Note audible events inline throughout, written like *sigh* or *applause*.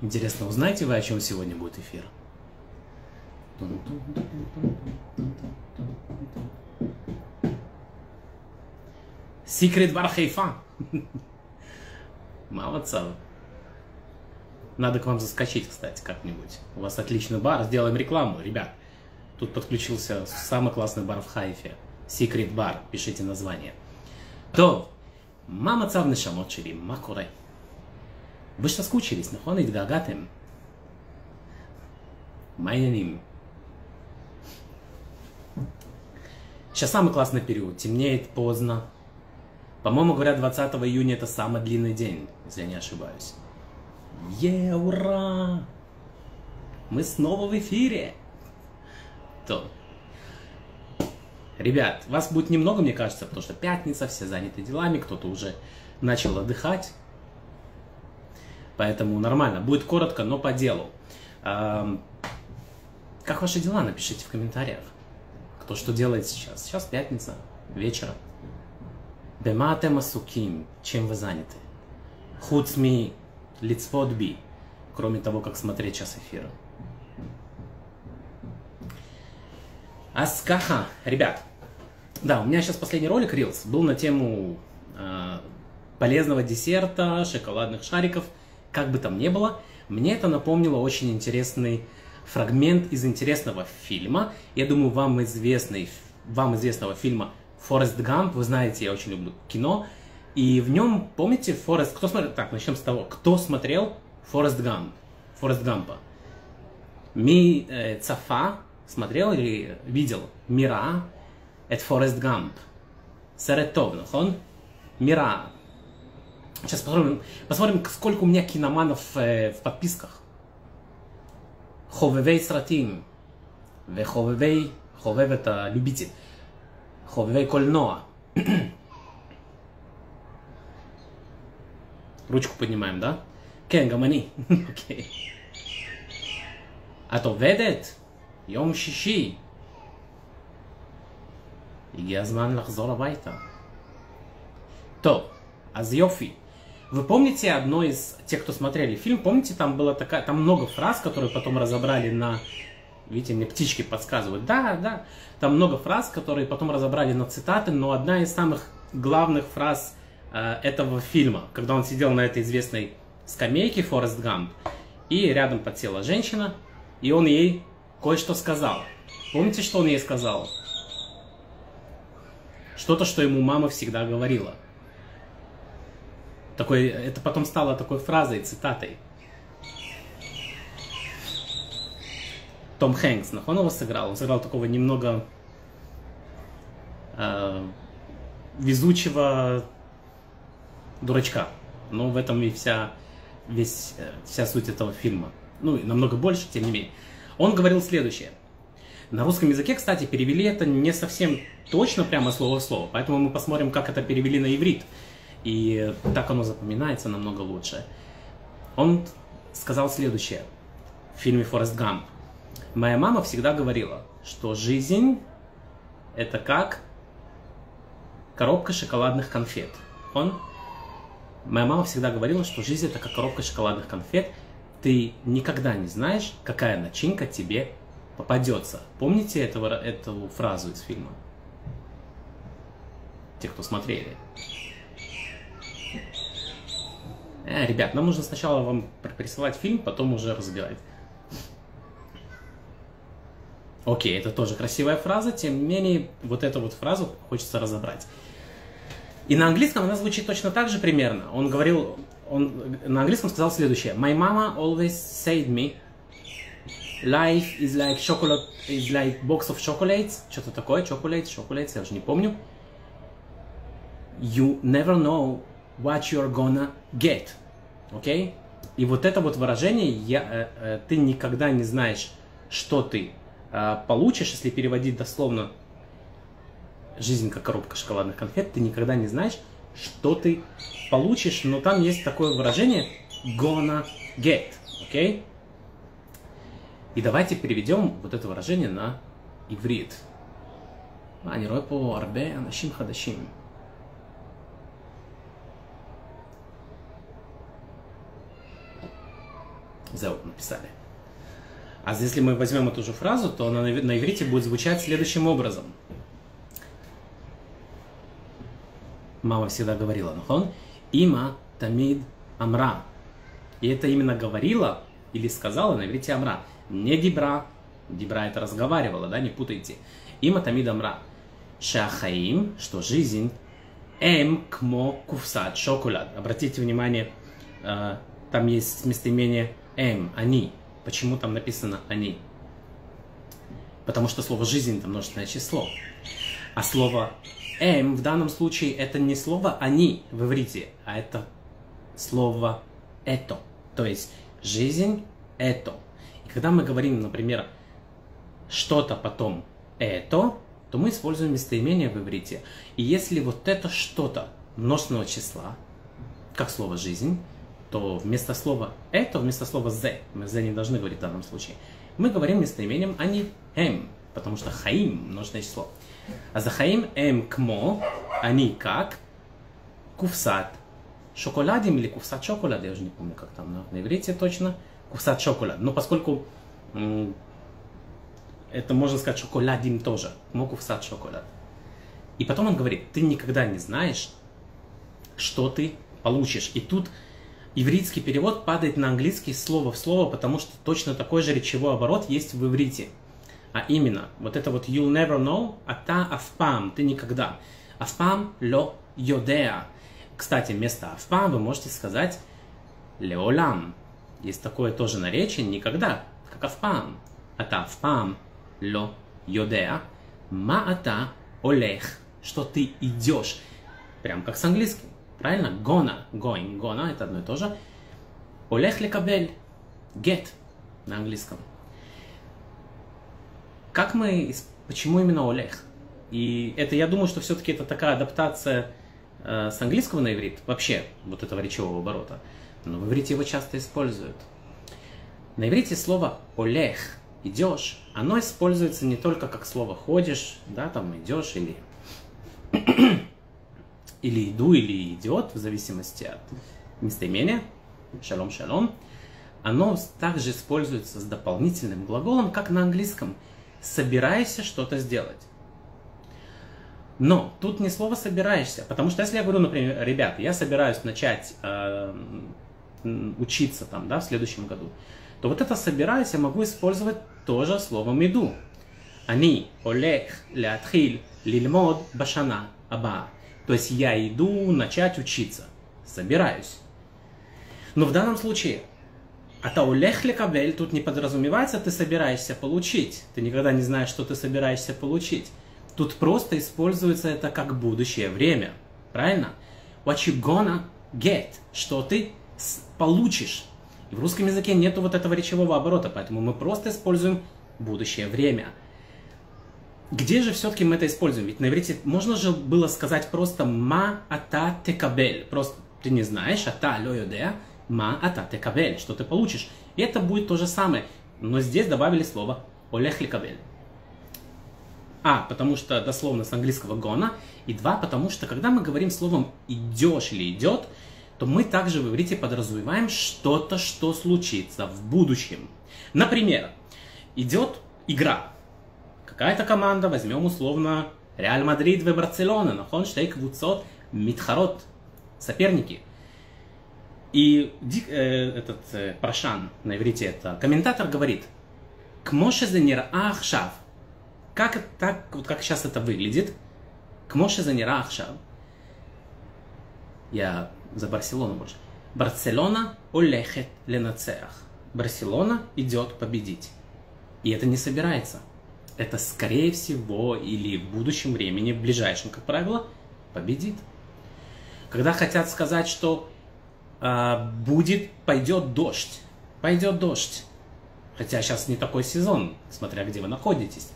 Интересно, узнаете вы, о чем сегодня будет эфир? Секрет бар Хайфа. *laughs* Молодца. Надо к вам заскочить, кстати, как-нибудь. У вас отличный бар, сделаем рекламу, ребят. Тут подключился самый классный бар в Хайфе. Секрет бар, пишите название. То, мама цавны шамочери, макурай. вы что скучились, נכון? התגעגעתם? מה העניינים? Сейчас самый классный период, темнеет поздно. По-моему, говорят, 20 июня это самый длинный день, если я не ошибаюсь. Е, ура! Мы снова в эфире! То. Ребят, вас будет немного, мне кажется, потому что пятница, все заняты делами, кто-то уже начал отдыхать. Поэтому нормально. Будет коротко, но по делу. Как ваши дела? Напишите в комментариях. Кто что делает сейчас. Сейчас пятница, вечером. Бемате масуким. Чем вы заняты? Хуцми лицпот би. Кроме того, как смотреть час эфира. Аскаха, ребят, да, у меня сейчас последний ролик Reels был на тему э, полезного десерта, шоколадных шариков – как бы там ни было, мне это напомнило очень интересный фрагмент из интересного фильма. Я думаю, вам известный, вам известного фильма «Форест Гамп». Вы знаете, я очень люблю кино. И в нем, помните, Форест... Кто смотрел? Так, начнем с того. Кто смотрел Форест Гамп? Форест Гампа. Ми э, Цафа смотрел или видел? Мира. Это Форест Гамп. Серетов, он? Мира. Сейчас посмотрим, посмотрим, сколько у меня киноманов э, в подписках. חובבי סרטים וחובבי, חובב это любитель, חובבי קולנוע. רוצ'קו поднимаем, да? כן, גם אני. אוקיי. את עובדת? יום שישי. הגיע הזמן לחזור הביתה. טוב, אז יופי. Вы помните одно из тех, кто смотрели фильм, помните, там было такая, там много фраз, которые потом разобрали на, видите, мне птички подсказывают, да, да, там много фраз, которые потом разобрали на цитаты, но одна из самых главных фраз э, этого фильма, когда он сидел на этой известной скамейке Форест Гамп, и рядом подсела женщина, и он ей кое-что сказал. Помните, что он ей сказал? Что-то, что ему мама всегда говорила – такой, это потом стало такой фразой, цитатой. Том Хэнкс, он его сыграл. Он сыграл такого немного э, везучего дурачка. Но в этом и вся, весь, э, вся суть этого фильма. Ну, и намного больше, тем не менее. Он говорил следующее. На русском языке, кстати, перевели это не совсем точно, прямо слово в слово. Поэтому мы посмотрим, как это перевели на иврит. И так оно запоминается намного лучше. Он сказал следующее в фильме «Форест Гамп». Моя мама всегда говорила, что жизнь – это как коробка шоколадных конфет. Он, моя мама всегда говорила, что жизнь это как коробка шоколадных конфет. Ты никогда не знаешь, какая начинка тебе попадется. Помните этого, эту фразу из фильма? Те, кто смотрели. Э, ребят, нам нужно сначала вам присылать фильм, потом уже разбирать. Окей, это тоже красивая фраза, тем не менее, вот эту вот фразу хочется разобрать. И на английском она звучит точно так же примерно. Он говорил, он на английском сказал следующее. My mama always said me, life is like chocolate, is like box of chocolates. Что-то такое, chocolates, chocolates, я уже не помню. You never know what you're gonna get. Окей? Okay? И вот это вот выражение, я, э, э, ты никогда не знаешь, что ты э, получишь, если переводить дословно жизнь как коробка шоколадных конфет, ты никогда не знаешь, что ты получишь, но там есть такое выражение gonna get, окей? Okay? И давайте переведем вот это выражение на иврит. אני רואה פה הרבה אנשים חדשים. Зеу написали. А если мы возьмем эту же фразу, то она на иврите будет звучать следующим образом. Мама всегда говорила, нахон, има тамид амра. И это именно говорила или сказала на иврите амра. Не дибра. Дибра это разговаривала, да, не путайте. Има тамид амра. Шахаим, что жизнь, эм кмо кувсат шоколад. Обратите внимание, э, там есть местоимение эм, они. Почему там написано они? Потому что слово жизнь это множественное число. А слово эм в данном случае это не слово они в иврите, а это слово это. То есть жизнь это. И когда мы говорим, например, что-то потом это, то мы используем местоимение в иврите. И если вот это что-то множественного числа, как слово «жизнь», то вместо слова «это», вместо слова «зе», мы «зе» не должны говорить в данном случае, мы говорим местоимением «они», «эм», потому что «хаим» – множественное число. А за «хаим» «эм» «кмо», «они» как, «кувсат», «шоколадим» или «кувсат шоколад», я уже не помню, как там на, иврите точно, «кувсат шоколад». Но поскольку это можно сказать шоколадим тоже. Могу всад шоколад. И потом он говорит, ты никогда не знаешь, что ты получишь. И тут ивритский перевод падает на английский слово в слово, потому что точно такой же речевой оборот есть в иврите. А именно, вот это вот you'll never know, а та афпам, ты никогда. Афпам ло йодеа. Кстати, вместо афпам вы можете сказать леолам. Есть такое тоже наречие, никогда, как афпам. А та афпам ло йодеа, маата олех, что ты идешь. Прям как с английским. Правильно? Гона, going, гона, это одно и то же. Олех лекабель, get на английском. Как мы, почему именно олех? И это, я думаю, что все-таки это такая адаптация э, с английского на иврит, вообще, вот этого речевого оборота. Но в иврите его часто используют. На иврите слово олех идешь, оно используется не только как слово ходишь, да, там идешь или или иду, или идет, в зависимости от местоимения, шалом, шалом, оно также используется с дополнительным глаголом, как на английском, собираешься что-то сделать. Но тут не слово собираешься, потому что если я говорю, например, ребят, я собираюсь начать э, учиться там, да, в следующем году, то вот это собираюсь я могу использовать тоже словом иду. Они олех лятхиль лильмод башана аба. То есть я иду начать учиться. Собираюсь. Но в данном случае а олех лекабель тут не подразумевается, ты собираешься получить. Ты никогда не знаешь, что ты собираешься получить. Тут просто используется это как будущее время. Правильно? What you gonna get. Что ты получишь. И в русском языке нет вот этого речевого оборота, поэтому мы просто используем будущее время. Где же все-таки мы это используем? Ведь на иврите можно же было сказать просто «ма ата текабель». Просто ты не знаешь, ата ло йодеа, ма ата текабель, что ты получишь. И это будет то же самое, но здесь добавили слово олех. А, потому что дословно с английского гона, и два, потому что когда мы говорим словом идешь или идет, то мы также в иврите подразумеваем что-то, что случится в будущем. Например, идет игра. Какая-то команда, возьмем условно Реаль Мадрид и Барселона, нахон штей квуцот митхарот, соперники. И э, этот э, Прошан на иврите, это комментатор говорит, к Моше Занира Ахшав, как, так, вот как сейчас это выглядит, к Моше Занира Ахшав, я за Барселону больше. Барселона олехет ленацеах. Барселона идет победить. И это не собирается. Это скорее всего или в будущем времени, в ближайшем, как правило, победит. Когда хотят сказать, что э, будет, пойдет дождь. Пойдет дождь. Хотя сейчас не такой сезон, смотря где вы находитесь.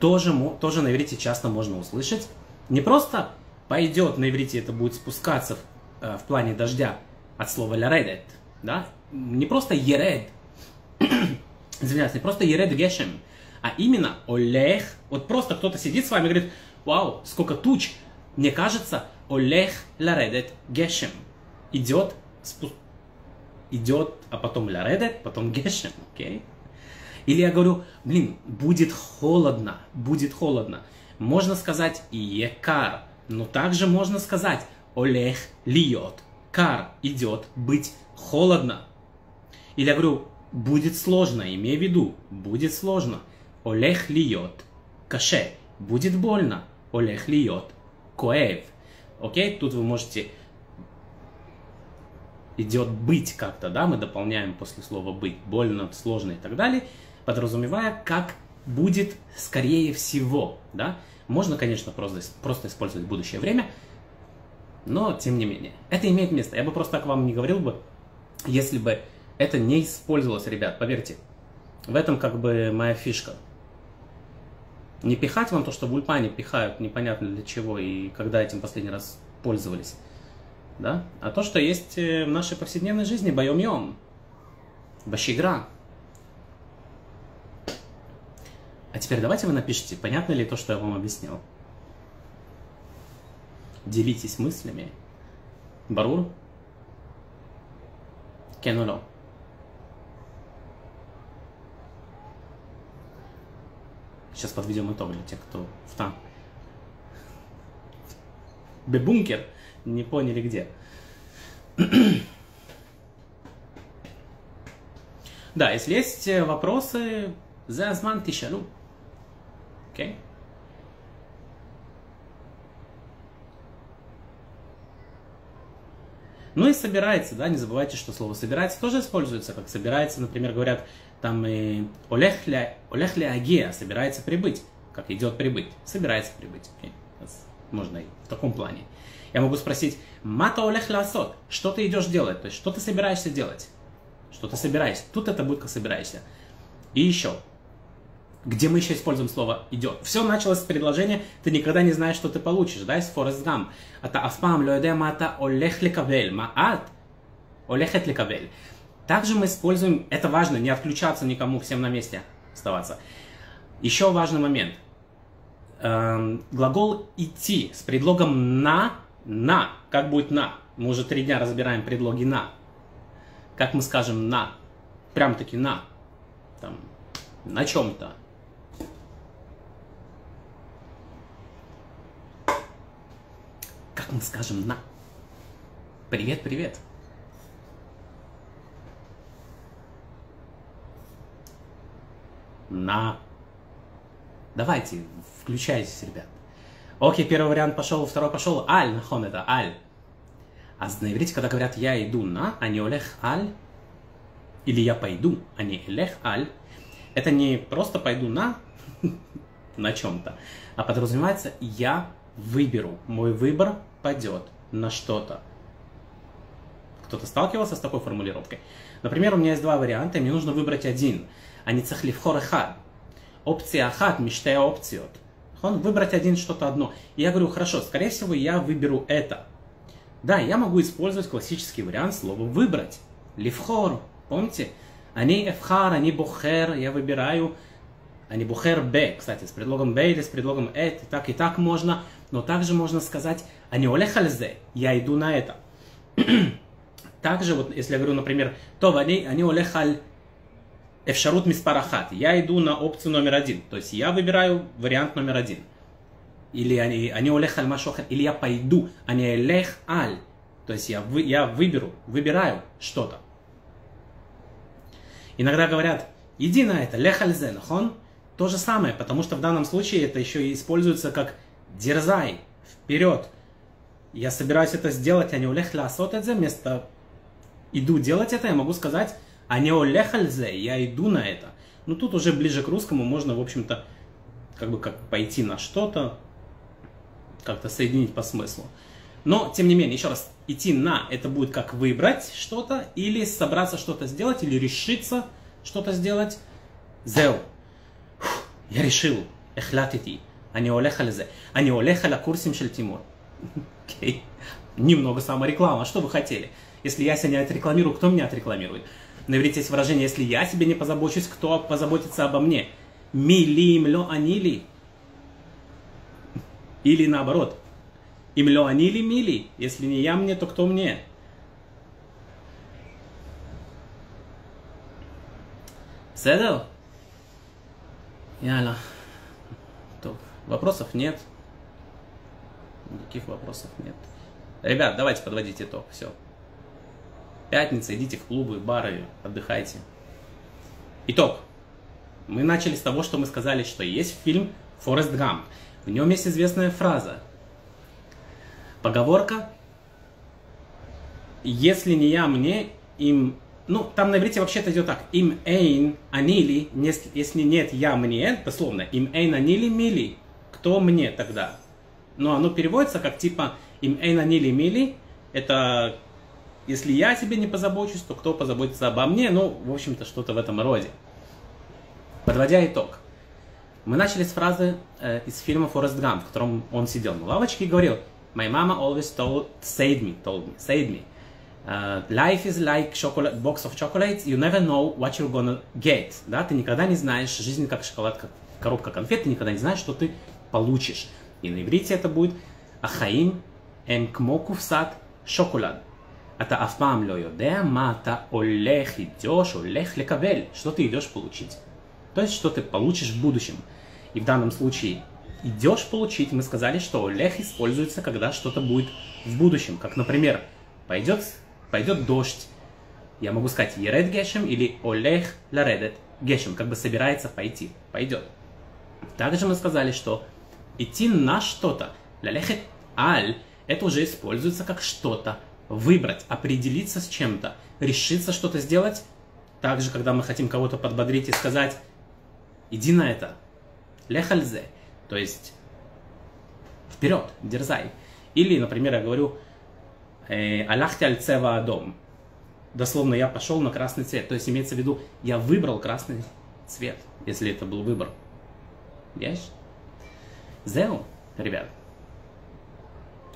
Тоже, тоже на иврите часто можно услышать. Не просто пойдет на иврите, это будет спускаться Э, в плане дождя от слова ларедет, да, не просто еред, *clears throat* извиняюсь, не просто еред гешем, а именно олех, вот просто кто-то сидит с вами и говорит, вау, сколько туч, мне кажется, олех ларедет гешем, идет спу... идет, а потом ляредет, потом гешем, окей? Или я говорю, блин, будет холодно, будет холодно. Можно сказать екар, но также можно сказать олех льет. Кар идет быть холодно. Или я говорю, будет сложно, имея в виду, будет сложно. Олех льет. Каше. Будет больно. Олех льет. Коэв. Окей, тут вы можете идет быть как-то, да, мы дополняем после слова быть, больно, сложно и так далее, подразумевая, как будет скорее всего, да. Можно, конечно, просто, просто использовать будущее время, но тем не менее. Это имеет место. Я бы просто так вам не говорил бы, если бы это не использовалось, ребят, поверьте. В этом как бы моя фишка. Не пихать вам то, что в ульпане пихают непонятно для чего и когда этим последний раз пользовались. Да? А то, что есть э, в нашей повседневной жизни, боем-йом. Башигра. А теперь давайте вы напишите, понятно ли то, что я вам объяснил. Делитесь мыслями. Барур? Кенуло. Сейчас подведем итог для тех, кто в там. Бебункер. Не поняли где. *clears throat* да, если есть вопросы, за азман тишалу. Окей? Ну и собирается, да, не забывайте, что слово собирается тоже используется, как собирается, например, говорят, там и олег, ля, олег собирается прибыть, как идет прибыть, собирается прибыть. Можно и в таком плане. Я могу спросить, мата олег ласот, что ты идешь делать, то есть что ты собираешься делать? Что ты собираешься? Тут это будет как собираешься. И еще, где мы еще используем слово идет. Все началось с предложения «ты никогда не знаешь, что ты получишь», да, из Форест Гам. «Ата афпам лёйдэ мата олех лекабель, маат олехет лекабель». Также мы используем, это важно, не отключаться никому, всем на месте оставаться. Еще важный момент. Эм, глагол идти с предлогом на, на, как будет на. Мы уже три дня разбираем предлоги на. Как мы скажем на, прям таки на, там, на чем-то. Как мы скажем на? Привет, привет. На. Давайте, включайтесь, ребят. Окей, первый вариант пошел, второй пошел. Аль, нахон, это аль. А на иврите, когда говорят я иду на, а не олех аль, или я пойду, а не элех аль, это не просто пойду на, *laughs* на чем-то, а подразумевается я выберу. Мой выбор пойдет на что-то. Кто-то сталкивался с такой формулировкой? Например, у меня есть два варианта, и мне нужно выбрать один. А не цахливхор хад. Опция ахат, мечтая опциот. Он выбрать один что-то одно. Я говорю, хорошо, скорее всего, я выберу это. Да, я могу использовать классический вариант слова выбрать. Ливхор, помните? Они эфхар, они бухер, я выбираю. Они бухер б, кстати, с предлогом б или с предлогом эт, и так и так можно. Но также можно сказать они олехальзе, я иду на это. *clears throat* Также, вот, если я говорю, например, то они, они олехаль эфшарут миспарахат, я иду на опцию номер один, то есть я выбираю вариант номер один. Или они, они олехаль машохаль, или я пойду, они элех аль, то есть я, вы, я выберу, выбираю что-то. Иногда говорят, иди на это, лехальзе, нахон, то же самое, потому что в данном случае это еще и используется как дерзай, вперед. Я собираюсь это сделать, а не улех это вместо иду делать это, я могу сказать, а не олехальзе, я иду на это. Ну тут уже ближе к русскому можно, в общем-то, как бы как пойти на что-то, как-то соединить по смыслу. Но, тем не менее, еще раз, идти на это будет как выбрать что-то, или собраться что-то сделать, или решиться что-то сделать. Зел. Я решил. Эхлятити. А не олехалезе. А не олехаля курсим шельтимур. *laughs* Окей. Немного самореклама. Что вы хотели? Если я себя не отрекламирую, кто меня отрекламирует? На иврите есть выражение «если я себе не позабочусь, кто позаботится обо мне?» «Мили имлё анили». Или наоборот. «Имлё анили мили». Если не я мне, то кто мне? Седел? Яла. Вопросов нет. Никаких вопросов нет. Ребят, давайте подводить итог. Все. Пятница, идите в клубы, бары, отдыхайте. Итог. Мы начали с того, что мы сказали, что есть фильм «Форест Гамп». В нем есть известная фраза. Поговорка «Если не я, мне, им...» Ну, там на иврите вообще-то идет так. «Им эйн анили», если нет я, мне, дословно, «Им эйн анили мили», кто мне тогда? Но оно переводится как типа «Им эйн анили мили», это если я о себе не позабочусь, то кто позаботится обо мне? Ну, в общем-то, что-то в этом роде. Подводя итог. Мы начали с фразы э, из фильма «Форест Гамп», в котором он сидел на лавочке и говорил «My mama always told, said me, told me, said me, uh, life is like chocolate, box of chocolates, you never know what you're gonna get». Да, ты никогда не знаешь, жизнь как шоколадка, коробка конфет, ты никогда не знаешь, что ты получишь. И на иврите это будет «Ахаим эм кмо кувсат шоколад». אתה אף פעם לא יודע מה אתה הולך, идешь, הולך לקבל, что ты идешь получить. То есть, что ты получишь в будущем. И в данном случае идешь получить, мы сказали, что олех используется, когда что-то будет в будущем. Как, например, пойдет, пойдет дождь. Я могу сказать еред гешем или олех ларедет гешем, как бы собирается пойти, пойдет. Также мы сказали, что идти на что-то, лалехет аль, это уже используется как что-то, выбрать, определиться с чем-то, решиться что-то сделать. Также, когда мы хотим кого-то подбодрить и сказать, иди на это, лехальзе, то есть вперед, дерзай. Или, например, я говорю, «Э, алахти аль адом, дословно я пошел на красный цвет, то есть имеется в виду, я выбрал красный цвет, если это был выбор. Есть? Зеу, ребят.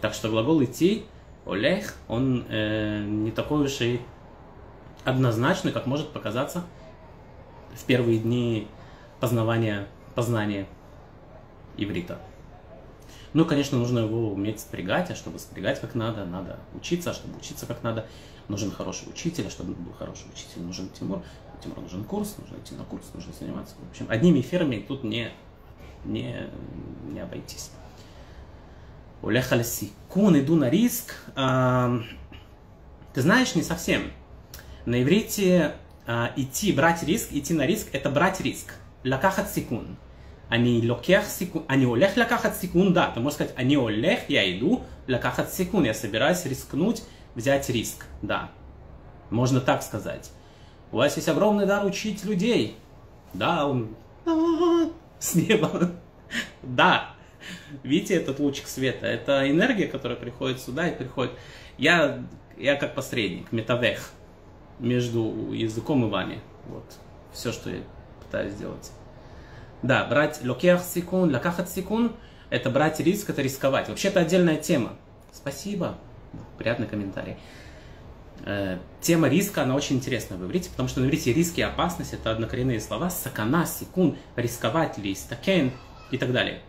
Так что глагол идти, олех, он э, не такой уж и однозначный, как может показаться в первые дни познавания, познания иврита. Ну, конечно, нужно его уметь спрягать, а чтобы спрягать как надо, надо учиться, а чтобы учиться как надо, нужен хороший учитель, а чтобы был хороший учитель, нужен Тимур, Тимур нужен курс, нужно идти на курс, нужно заниматься. В общем, одними эфирами тут не, не, не обойтись. Улеха лесикун, иду на риск. А, ты знаешь, не совсем. На иврите а, идти, брать риск, идти на риск, это брать риск. Лакахат секун. Они локех секун, они олех лакахат секун, да, ты можешь сказать, они олех, я иду, лакахат секун, я собираюсь рискнуть, взять риск, да. Можно так сказать. У вас есть огромный дар учить людей. Да, он а, с неба. *laughs* Да, Видите этот лучик света? Это энергия, которая приходит сюда и приходит. Я, я как посредник, метавех между языком и вами. Вот. Все, что я пытаюсь сделать. Да, брать локех секунд, лакахат секунд, это брать риск, это рисковать. Вообще это отдельная тема. Спасибо. Приятный комментарий. Э, тема риска, она очень интересная в иврите, потому что на иврите риски и опасность это однокоренные слова. Сакана, секунд, рисковать, листакен и так далее.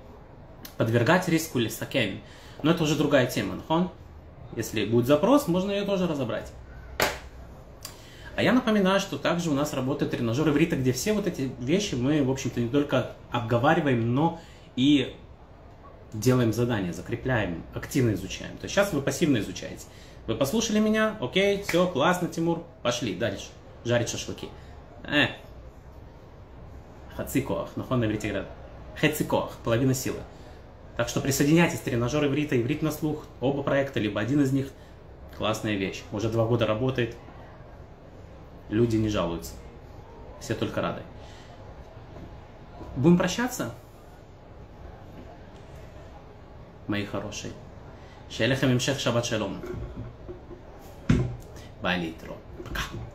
Подвергать риску листакен. Но это уже другая тема. Нахон? Если будет запрос, можно ее тоже разобрать. А я напоминаю, что также у нас работает тренажер иврита, где все вот эти вещи мы, в общем-то, не только обговариваем, но и делаем задания, закрепляем, активно изучаем. То есть сейчас вы пассивно изучаете. Вы послушали меня, окей, все, классно, Тимур, пошли дальше, жарить шашлыки. Э, хацикоах, нахон на иврите говорят, хецикоах, половина силы. Так что присоединяйтесь, тренажер иврита, иврит на слух, оба проекта, либо один из них, классная вещь. Уже два года работает, люди не жалуются. Все только рады. Будем прощаться? Мои хорошие. שיהיה לכם המשך שבת שלום. ביי להתראות. פקע.